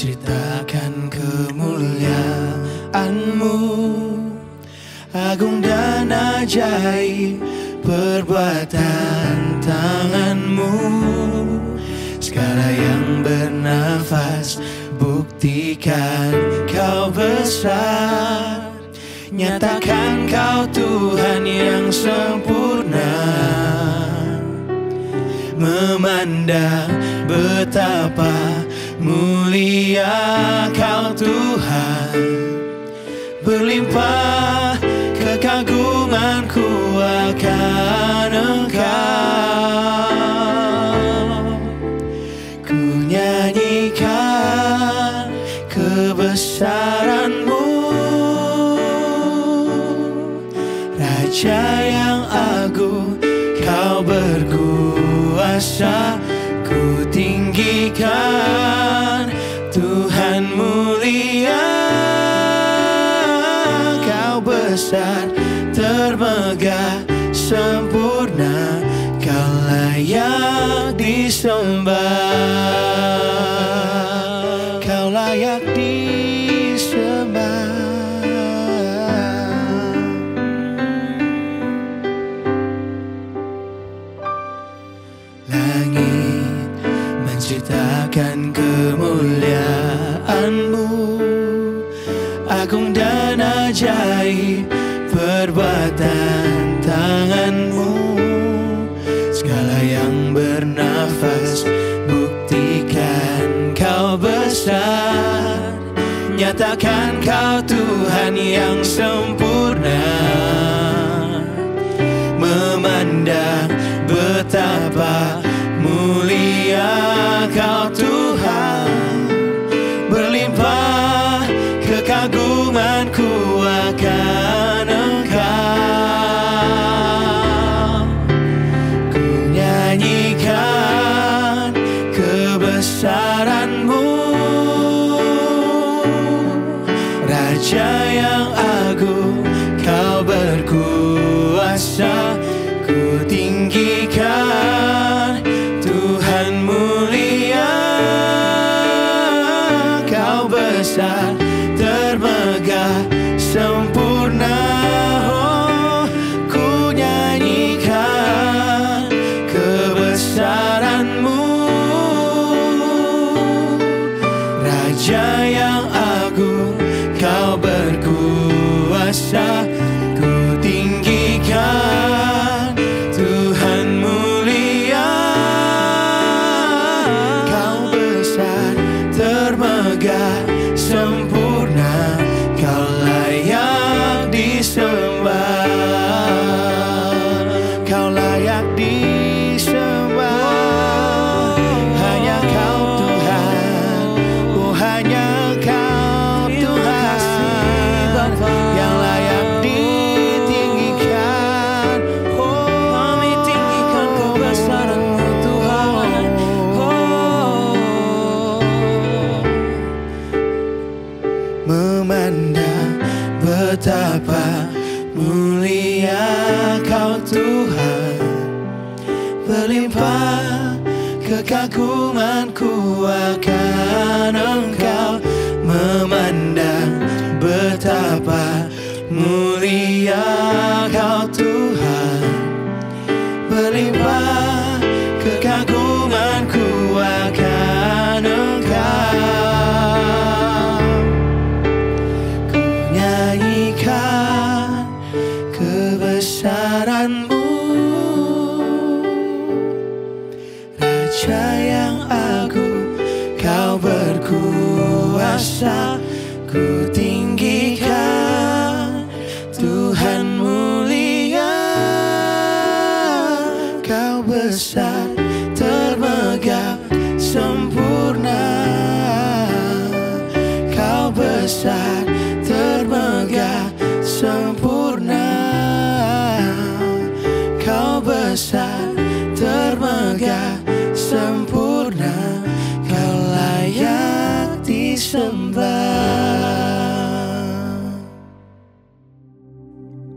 Ceritakan kemuliaanmu. Agung dan ajaib perbuatan tanganmu. Segala yang bernafas buktikan kau besar. Nyatakan kau Tuhan yang sempurna. Memandang betapa mulia kau Tuhan. Berlimpah kekagumanku akan engkau. Ku nyanyikan kebesaranmu. Raja yang agung kau berkuasa Ku tinggikan besar termegah sempurna Kau layak disembah. Kau layak disembah. Langit menciptakan kemuliaanmu Agung dan ajaib Nyatakan kau Tuhan yang sempurna Raja yang agung kau berkuasa Ku tinggikan. Tuhan mulia Kau besar termegah sempurna. Oh, Ku nyanyikan kebesaranmu. Raja yang Berlimpah kekagumanku akan engkau Memandang betapa mulia kau besar termegah sempurna. Kau besar termegah sempurna. Kau layak disembah.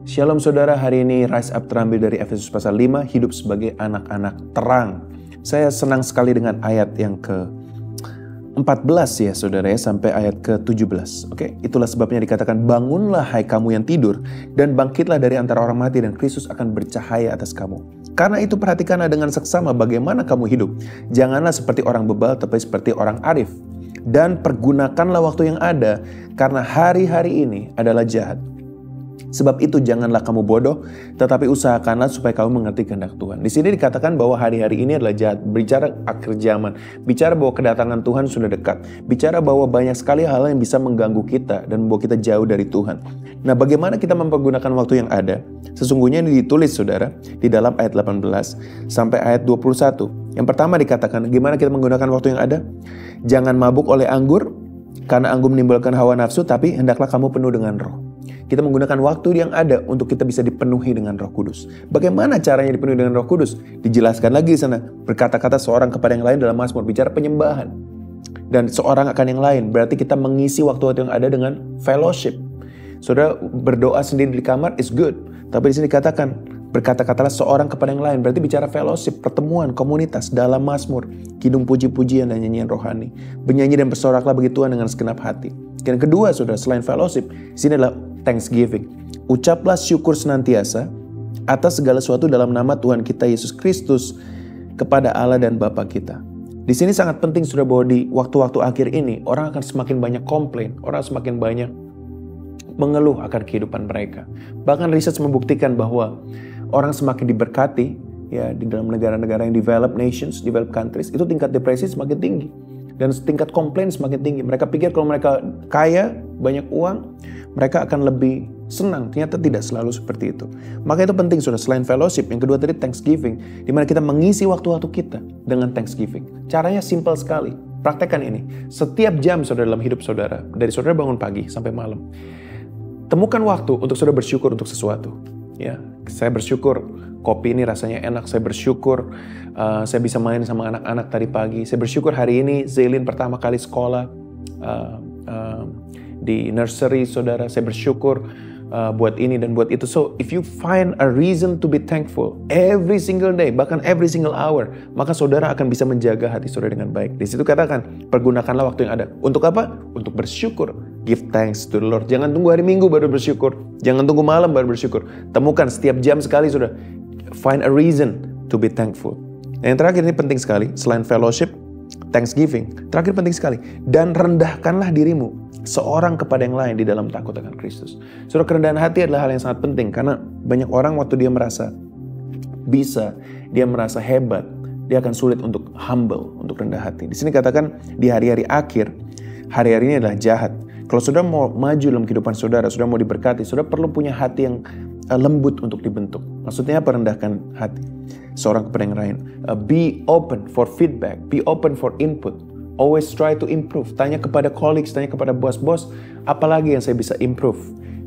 Shalom saudara, hari ini Rise Up terambil dari Efesus pasal 5, hidup sebagai anak-anak terang. Saya senang sekali dengan ayat yang ke 14 ya saudara ya sampai ayat ke-17. Oke, itulah sebabnya dikatakan bangunlah hai kamu yang tidur dan bangkitlah dari antara orang mati dan Kristus akan bercahaya atas kamu. Karena itu perhatikanlah dengan seksama bagaimana kamu hidup. Janganlah seperti orang bebal tapi seperti orang arif. Dan pergunakanlah waktu yang ada karena hari-hari ini adalah jahat. Sebab itu janganlah kamu bodoh, tetapi usahakanlah supaya kamu mengerti kehendak Tuhan. Di sini dikatakan bahwa hari-hari ini adalah jahat. Bicara akhir zaman, bicara bahwa kedatangan Tuhan sudah dekat, bicara bahwa banyak sekali hal yang bisa mengganggu kita dan membawa kita jauh dari Tuhan. Nah, bagaimana kita mempergunakan waktu yang ada? Sesungguhnya ini ditulis saudara di dalam ayat 18 sampai ayat 21. Yang pertama dikatakan, gimana kita menggunakan waktu yang ada? Jangan mabuk oleh anggur, karena anggur menimbulkan hawa nafsu, tapi hendaklah kamu penuh dengan roh. Kita menggunakan waktu yang ada untuk kita bisa dipenuhi dengan Roh Kudus. Bagaimana caranya dipenuhi dengan Roh Kudus? Dijelaskan lagi di sana. Berkata-kata seorang kepada yang lain dalam Mazmur bicara penyembahan. Dan seorang akan yang lain. Berarti kita mengisi waktu-waktu yang ada dengan fellowship. Saudara berdoa sendiri di kamar is good. Tapi di sini dikatakan berkata-katalah seorang kepada yang lain. Berarti bicara fellowship, pertemuan, komunitas dalam Mazmur, kidung puji-pujian dan nyanyian rohani. Bernyanyi dan bersoraklah bagi Tuhan dengan segenap hati. Dan kedua, saudara, selain fellowship, sini adalah thanksgiving. Ucaplah syukur senantiasa atas segala sesuatu dalam nama Tuhan kita Yesus Kristus kepada Allah dan Bapa kita. Di sini sangat penting sudah bahwa di waktu-waktu akhir ini orang akan semakin banyak komplain, orang semakin banyak mengeluh akan kehidupan mereka. Bahkan riset membuktikan bahwa orang semakin diberkati ya di dalam negara-negara yang developed nations, developed countries itu tingkat depresi semakin tinggi dan tingkat komplain semakin tinggi. Mereka pikir kalau mereka kaya, banyak uang, mereka akan lebih senang. Ternyata tidak selalu seperti itu. Maka itu penting sudah selain fellowship. Yang kedua tadi thanksgiving, di mana kita mengisi waktu-waktu kita dengan thanksgiving. Caranya simple sekali. Praktekkan ini. Setiap jam saudara dalam hidup saudara, dari saudara bangun pagi sampai malam, temukan waktu untuk saudara bersyukur untuk sesuatu. Ya, saya bersyukur kopi ini rasanya enak. Saya bersyukur uh, saya bisa main sama anak-anak tadi pagi. Saya bersyukur hari ini Zelin pertama kali sekolah. Uh, uh, di nursery saudara. Saya bersyukur uh, buat ini dan buat itu. So if you find a reason to be thankful every single day, bahkan every single hour, maka saudara akan bisa menjaga hati saudara dengan baik. Di situ katakan, pergunakanlah waktu yang ada. Untuk apa? Untuk bersyukur. Give thanks to the Lord. Jangan tunggu hari Minggu baru bersyukur. Jangan tunggu malam baru bersyukur. Temukan setiap jam sekali sudah. Find a reason to be thankful. yang terakhir ini penting sekali, selain fellowship, thanksgiving. Terakhir penting sekali. Dan rendahkanlah dirimu seorang kepada yang lain di dalam takut akan Kristus. Suruh kerendahan hati adalah hal yang sangat penting karena banyak orang waktu dia merasa bisa, dia merasa hebat, dia akan sulit untuk humble, untuk rendah hati. Di sini katakan di hari-hari akhir, hari-hari ini adalah jahat. Kalau saudara mau maju dalam kehidupan saudara, saudara mau diberkati, saudara perlu punya hati yang uh, lembut untuk dibentuk. Maksudnya apa rendahkan hati? Seorang kepada yang lain. Uh, be open for feedback, be open for input. Always try to improve. Tanya kepada colleagues, tanya kepada bos-bos, apalagi yang saya bisa improve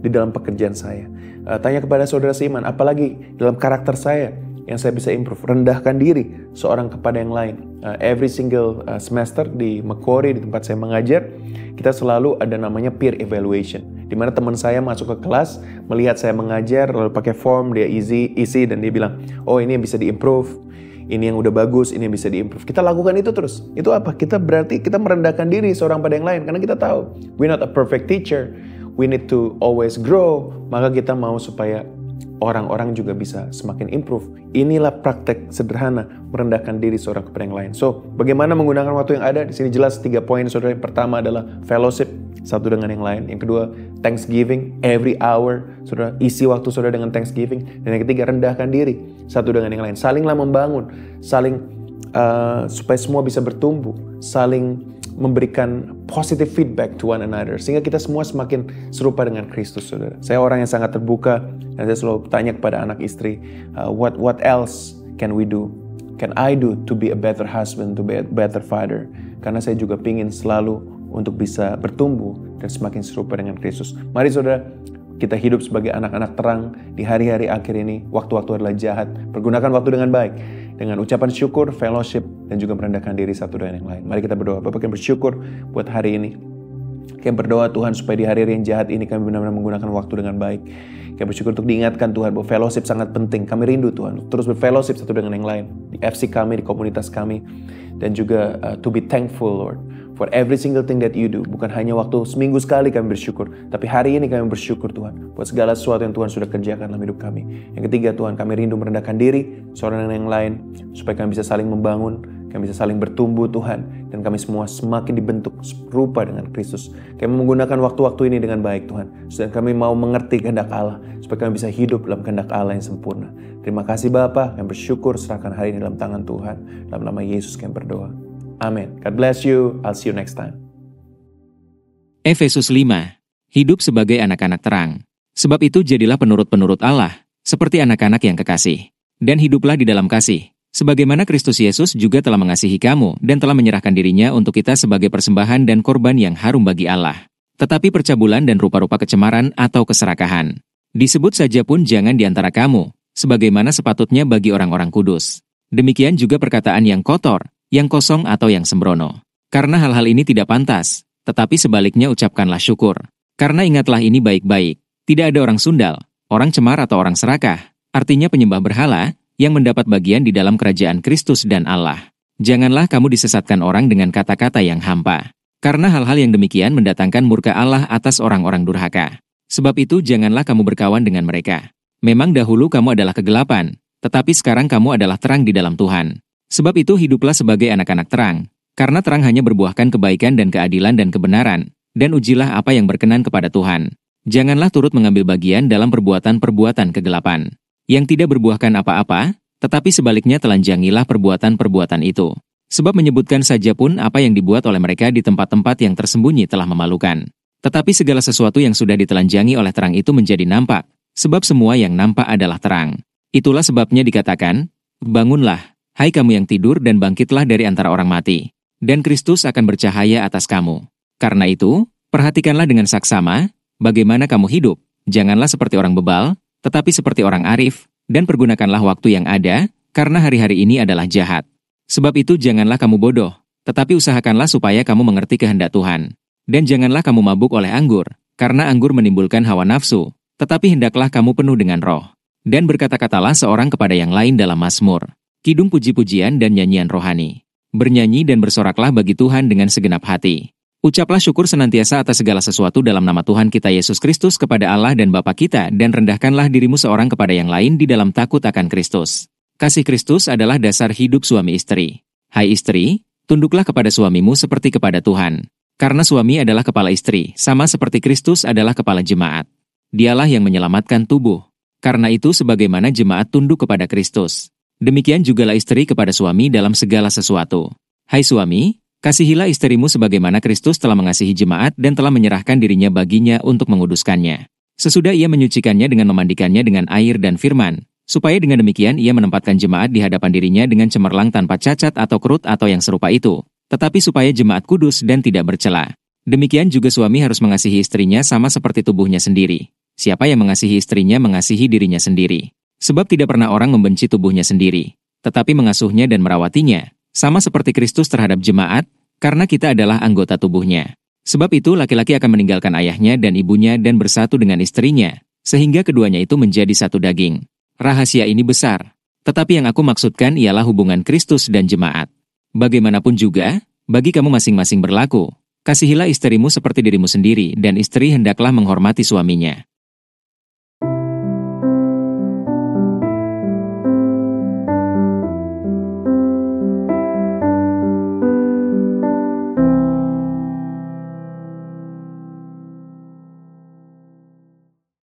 di dalam pekerjaan saya. Uh, tanya kepada saudara seiman, apalagi dalam karakter saya yang saya bisa improve. Rendahkan diri seorang kepada yang lain. Uh, every single uh, semester di Macquarie, di tempat saya mengajar, kita selalu ada namanya peer evaluation. Di mana teman saya masuk ke kelas, melihat saya mengajar, lalu pakai form, dia isi, isi dan dia bilang, oh ini yang bisa diimprove ini yang udah bagus, ini yang bisa diimprove. Kita lakukan itu terus. Itu apa? Kita berarti kita merendahkan diri seorang pada yang lain karena kita tahu we're not a perfect teacher. We need to always grow. Maka kita mau supaya orang-orang juga bisa semakin improve. Inilah praktek sederhana merendahkan diri seorang kepada yang lain. So, bagaimana menggunakan waktu yang ada? Di sini jelas tiga poin saudara. Yang pertama adalah fellowship satu dengan yang lain. Yang kedua, thanksgiving every hour. Saudara, isi waktu saudara dengan thanksgiving. Dan yang ketiga, rendahkan diri satu dengan yang lain. Salinglah membangun, saling uh, supaya semua bisa bertumbuh, saling memberikan positive feedback to one another sehingga kita semua semakin serupa dengan Kristus saudara. Saya orang yang sangat terbuka dan saya selalu tanya kepada anak istri, uh, what what else can we do? Can I do to be a better husband, to be a better father? Karena saya juga ingin selalu untuk bisa bertumbuh dan semakin serupa dengan Kristus. Mari saudara, kita hidup sebagai anak-anak terang di hari-hari akhir ini. Waktu-waktu adalah jahat. Pergunakan waktu dengan baik. Dengan ucapan syukur, fellowship, dan juga merendahkan diri satu dengan yang lain. Mari kita berdoa. Bapak yang bersyukur buat hari ini. Kami berdoa Tuhan supaya di hari-hari yang jahat ini kami benar-benar menggunakan waktu dengan baik. Kami bersyukur untuk diingatkan Tuhan bahwa fellowship sangat penting. Kami rindu Tuhan terus berfellowship satu dengan yang lain. Di FC kami, di komunitas kami. Dan juga uh, to be thankful Lord For every single thing that you do. Bukan hanya waktu seminggu sekali kami bersyukur. Tapi hari ini kami bersyukur Tuhan. Buat segala sesuatu yang Tuhan sudah kerjakan dalam hidup kami. Yang ketiga Tuhan kami rindu merendahkan diri. Seorang dengan yang lain. Supaya kami bisa saling membangun. Kami bisa saling bertumbuh Tuhan. Dan kami semua semakin dibentuk serupa dengan Kristus. Kami menggunakan waktu-waktu ini dengan baik Tuhan. Dan kami mau mengerti kehendak Allah. Supaya kami bisa hidup dalam kehendak Allah yang sempurna. Terima kasih Bapa. Kami bersyukur serahkan hari ini dalam tangan Tuhan. Dalam nama Yesus kami berdoa. Amin. God bless you. I'll see you next time. Efesus 5. Hidup sebagai anak-anak terang. Sebab itu jadilah penurut-penurut Allah, seperti anak-anak yang kekasih. Dan hiduplah di dalam kasih. Sebagaimana Kristus Yesus juga telah mengasihi kamu dan telah menyerahkan dirinya untuk kita sebagai persembahan dan korban yang harum bagi Allah. Tetapi percabulan dan rupa-rupa kecemaran atau keserakahan. Disebut saja pun jangan di antara kamu, sebagaimana sepatutnya bagi orang-orang kudus. Demikian juga perkataan yang kotor, yang kosong atau yang sembrono. Karena hal-hal ini tidak pantas, tetapi sebaliknya ucapkanlah syukur. Karena ingatlah ini baik-baik, tidak ada orang sundal, orang cemar atau orang serakah, artinya penyembah berhala, yang mendapat bagian di dalam kerajaan Kristus dan Allah. Janganlah kamu disesatkan orang dengan kata-kata yang hampa. Karena hal-hal yang demikian mendatangkan murka Allah atas orang-orang durhaka. Sebab itu janganlah kamu berkawan dengan mereka. Memang dahulu kamu adalah kegelapan, tetapi sekarang kamu adalah terang di dalam Tuhan. Sebab itu hiduplah sebagai anak-anak terang, karena terang hanya berbuahkan kebaikan dan keadilan dan kebenaran, dan ujilah apa yang berkenan kepada Tuhan. Janganlah turut mengambil bagian dalam perbuatan-perbuatan kegelapan, yang tidak berbuahkan apa-apa, tetapi sebaliknya telanjangilah perbuatan-perbuatan itu. Sebab menyebutkan saja pun apa yang dibuat oleh mereka di tempat-tempat yang tersembunyi telah memalukan. Tetapi segala sesuatu yang sudah ditelanjangi oleh terang itu menjadi nampak, sebab semua yang nampak adalah terang. Itulah sebabnya dikatakan, Bangunlah, Hai kamu yang tidur dan bangkitlah dari antara orang mati, dan Kristus akan bercahaya atas kamu. Karena itu, perhatikanlah dengan saksama, bagaimana kamu hidup. Janganlah seperti orang bebal, tetapi seperti orang arif, dan pergunakanlah waktu yang ada, karena hari-hari ini adalah jahat. Sebab itu janganlah kamu bodoh, tetapi usahakanlah supaya kamu mengerti kehendak Tuhan. Dan janganlah kamu mabuk oleh anggur, karena anggur menimbulkan hawa nafsu, tetapi hendaklah kamu penuh dengan roh. Dan berkata-katalah seorang kepada yang lain dalam Mazmur kidung puji-pujian dan nyanyian rohani. Bernyanyi dan bersoraklah bagi Tuhan dengan segenap hati. Ucaplah syukur senantiasa atas segala sesuatu dalam nama Tuhan kita Yesus Kristus kepada Allah dan Bapa kita dan rendahkanlah dirimu seorang kepada yang lain di dalam takut akan Kristus. Kasih Kristus adalah dasar hidup suami istri. Hai istri, tunduklah kepada suamimu seperti kepada Tuhan. Karena suami adalah kepala istri, sama seperti Kristus adalah kepala jemaat. Dialah yang menyelamatkan tubuh. Karena itu sebagaimana jemaat tunduk kepada Kristus, Demikian jugalah istri kepada suami dalam segala sesuatu. Hai suami, kasihilah istrimu sebagaimana Kristus telah mengasihi jemaat dan telah menyerahkan dirinya baginya untuk menguduskannya. Sesudah ia menyucikannya dengan memandikannya dengan air dan firman, supaya dengan demikian ia menempatkan jemaat di hadapan dirinya dengan cemerlang tanpa cacat atau kerut atau yang serupa itu, tetapi supaya jemaat kudus dan tidak bercela. Demikian juga suami harus mengasihi istrinya sama seperti tubuhnya sendiri. Siapa yang mengasihi istrinya mengasihi dirinya sendiri. Sebab tidak pernah orang membenci tubuhnya sendiri, tetapi mengasuhnya dan merawatinya, sama seperti Kristus terhadap jemaat, karena kita adalah anggota tubuhnya. Sebab itu laki-laki akan meninggalkan ayahnya dan ibunya dan bersatu dengan istrinya, sehingga keduanya itu menjadi satu daging. Rahasia ini besar, tetapi yang aku maksudkan ialah hubungan Kristus dan jemaat. Bagaimanapun juga, bagi kamu masing-masing berlaku, kasihilah istrimu seperti dirimu sendiri dan istri hendaklah menghormati suaminya.